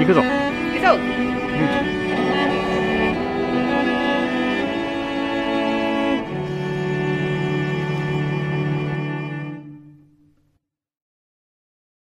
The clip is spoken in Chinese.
一个走，一个走。绿。